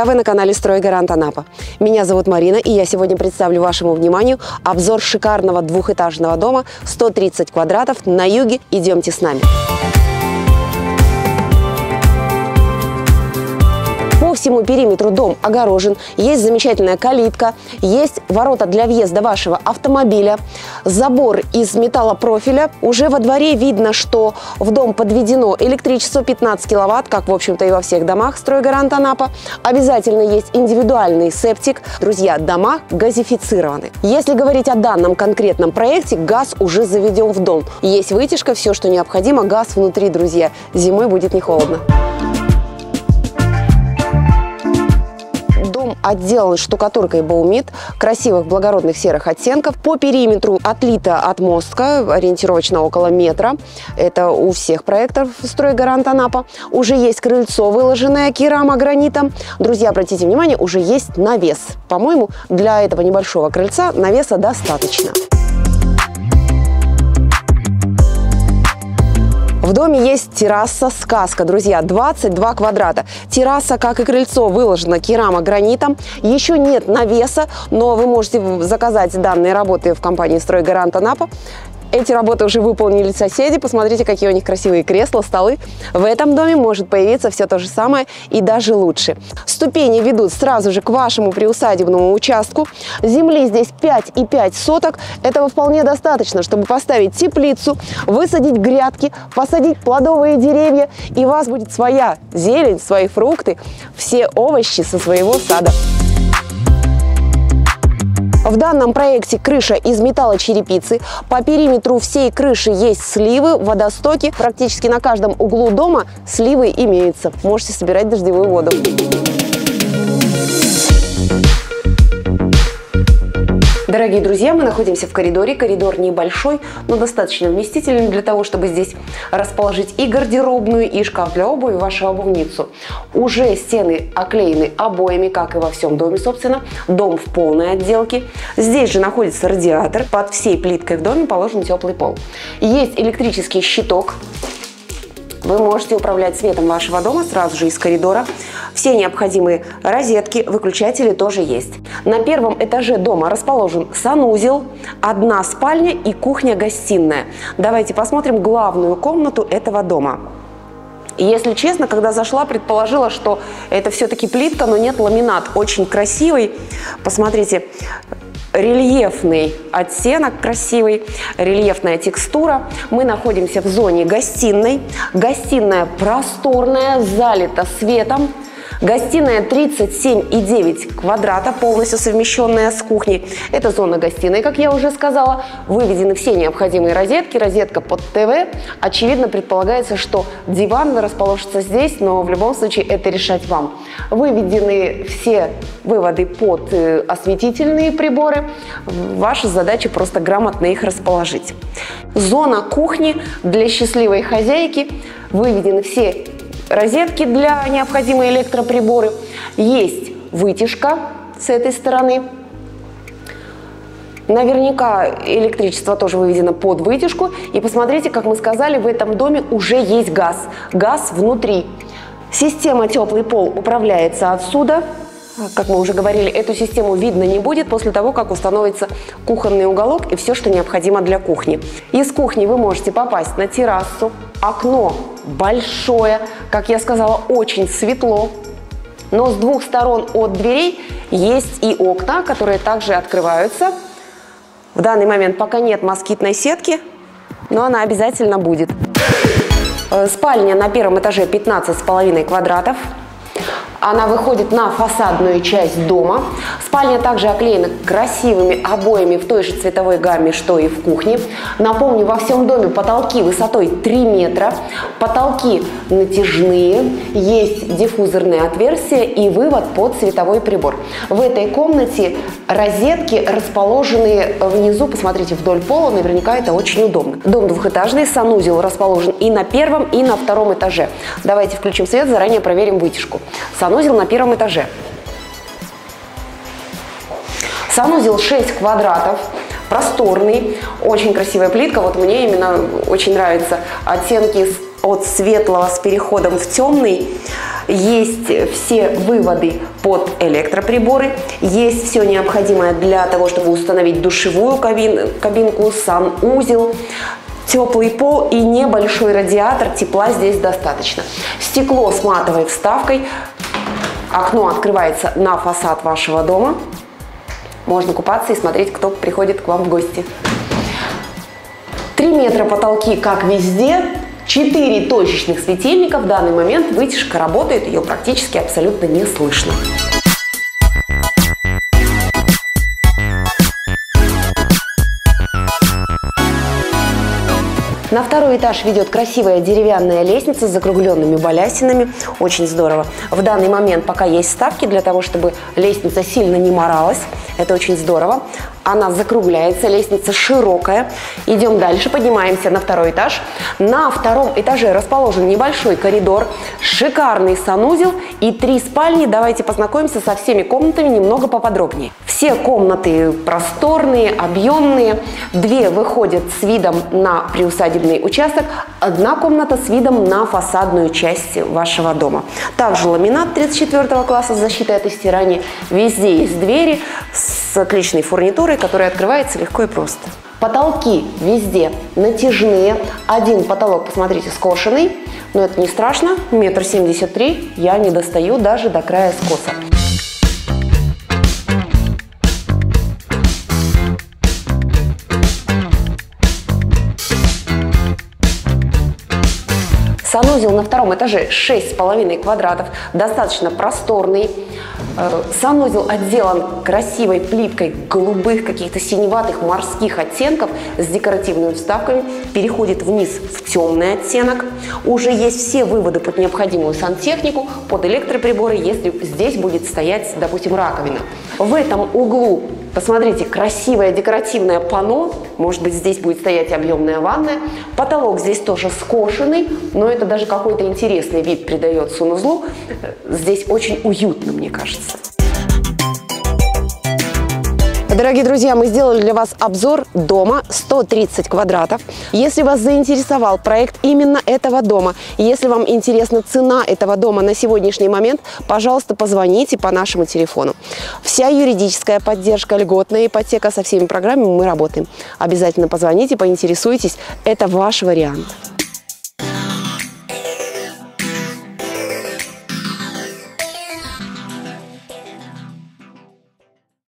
друзья, вы на канале «Стройгарант Анапа». Меня зовут Марина, и я сегодня представлю вашему вниманию обзор шикарного двухэтажного дома 130 квадратов на юге. Идемте с нами. По всему периметру дом огорожен, есть замечательная калитка, есть ворота для въезда вашего автомобиля, забор из металлопрофиля. Уже во дворе видно, что в дом подведено электричество 15 киловатт, как, в общем-то, и во всех домах стройгарант Анапа. Обязательно есть индивидуальный септик. Друзья, дома газифицированы. Если говорить о данном конкретном проекте, газ уже заведен в дом. Есть вытяжка, все, что необходимо, газ внутри, друзья. Зимой будет не холодно. Отделан штукатуркой Баумит красивых благородных серых оттенков. По периметру отлита отмостка, ориентировочно около метра. Это у всех проектов «Стройгарант Анапа». Уже есть крыльцо, выложенное керамогранитом. Друзья, обратите внимание, уже есть навес. По-моему, для этого небольшого крыльца навеса достаточно. В доме есть терраса «Сказка», друзья, 22 квадрата. Терраса, как и крыльцо, выложена керамогранитом. Еще нет навеса, но вы можете заказать данные работы в компании «Стройгарант Анапа». Эти работы уже выполнили соседи. Посмотрите, какие у них красивые кресла, столы. В этом доме может появиться все то же самое и даже лучше. Ступени ведут сразу же к вашему приусадебному участку. Земли здесь 5,5 соток. Этого вполне достаточно, чтобы поставить теплицу, высадить грядки, посадить плодовые деревья. И у вас будет своя зелень, свои фрукты, все овощи со своего сада. В данном проекте крыша из металлочерепицы. По периметру всей крыши есть сливы, водостоки. Практически на каждом углу дома сливы имеются. Можете собирать дождевую воду. Дорогие друзья, мы находимся в коридоре. Коридор небольшой, но достаточно вместительный для того, чтобы здесь расположить и гардеробную, и шкаф для обуви, вашу обувницу. Уже стены оклеены обоями, как и во всем доме, собственно. Дом в полной отделке. Здесь же находится радиатор. Под всей плиткой в доме положен теплый пол. Есть электрический щиток вы можете управлять светом вашего дома сразу же из коридора. Все необходимые розетки, выключатели тоже есть. На первом этаже дома расположен санузел, одна спальня и кухня-гостиная. Давайте посмотрим главную комнату этого дома. если честно, когда зашла, предположила, что это все-таки плитка, но нет, ламинат. Очень красивый. Посмотрите, рельефный оттенок красивый, рельефная текстура. Мы находимся в зоне гостиной. Гостиная просторная, залита светом. Гостиная 37,9 квадрата, полностью совмещенная с кухней. Это зона гостиной, как я уже сказала. Выведены все необходимые розетки, розетка под ТВ. Очевидно, предполагается, что диван расположится здесь, но в любом случае это решать вам. Выведены все выводы под э, осветительные приборы. Ваша задача просто грамотно их расположить. Зона кухни для счастливой хозяйки. Выведены все розетки для необходимые электроприборы. Есть вытяжка с этой стороны. Наверняка электричество тоже выведено под вытяжку. И посмотрите, как мы сказали, в этом доме уже есть газ. Газ внутри. Система теплый пол управляется отсюда. Как мы уже говорили, эту систему видно не будет после того, как установится кухонный уголок и все, что необходимо для кухни. Из кухни вы можете попасть на террасу. Окно большое, как я сказала, очень светло. Но с двух сторон от дверей есть и окна, которые также открываются. В данный момент пока нет москитной сетки, но она обязательно будет. Э, спальня на первом этаже 15,5 квадратов. Она выходит на фасадную часть дома. Спальня также оклеена красивыми обоями в той же цветовой гамме, что и в кухне. Напомню, во всем доме потолки высотой 3 метра. Потолки натяжные, есть диффузорные отверстия и вывод под световой прибор. В этой комнате розетки расположены внизу, посмотрите, вдоль пола, наверняка это очень удобно. Дом двухэтажный, санузел расположен и на первом, и на втором этаже. Давайте включим свет, заранее проверим вытяжку. Санузел на первом этаже. Санузел 6 квадратов, просторный, очень красивая плитка. Вот мне именно очень нравятся оттенки от светлого с переходом в темный. есть все выводы под электроприборы, есть все необходимое для того, чтобы установить душевую кабин, кабинку, санузел, теплый пол и небольшой радиатор, тепла здесь достаточно. Стекло с матовой вставкой, окно открывается на фасад вашего дома. Можно купаться и смотреть, кто приходит к вам в гости. 3 метра потолки, как везде, 4 точечных светильника. В данный момент вытяжка работает, ее практически абсолютно не слышно. На второй этаж ведет красивая деревянная лестница с закругленными балясинами. Очень здорово. В данный момент пока есть ставки для того, чтобы лестница сильно не моралась. Это очень здорово. Она закругляется, лестница широкая. Идем дальше, поднимаемся на второй этаж. На втором этаже расположен небольшой коридор, шикарный санузел и три спальни. Давайте познакомимся со всеми комнатами немного поподробнее. Все комнаты просторные, объемные. Две выходят с видом на приусадебный участок. Одна комната с видом на фасадную часть вашего дома. Также ламинат 34 класса с защитой от истирания. Везде есть двери с отличной фурнитурой, которая открывается легко и просто. Потолки везде натяжные. Один потолок, посмотрите, скошенный. Но это не страшно. Метр семьдесят три. Я не достаю даже до края скоса. Санузел на втором этаже 6,5 квадратов, достаточно просторный. Э, санузел отделан красивой плиткой голубых, каких-то синеватых морских оттенков с декоративными вставками, переходит вниз в темный оттенок. Уже есть все выводы под необходимую сантехнику, под электроприборы, если здесь будет стоять, допустим, раковина. В этом углу Посмотрите, красивое декоративное панно. Может быть, здесь будет стоять объемная ванная. Потолок здесь тоже скошенный, но это даже какой-то интересный вид придает санузлу. Здесь очень уютно, мне кажется. Дорогие друзья, мы сделали для вас обзор дома 130 квадратов. Если вас заинтересовал проект именно этого дома, если вам интересна цена этого дома на сегодняшний момент, пожалуйста, позвоните по нашему телефону. Вся юридическая поддержка, льготная ипотека со всеми программами мы работаем. Обязательно позвоните, поинтересуйтесь. Это ваш вариант.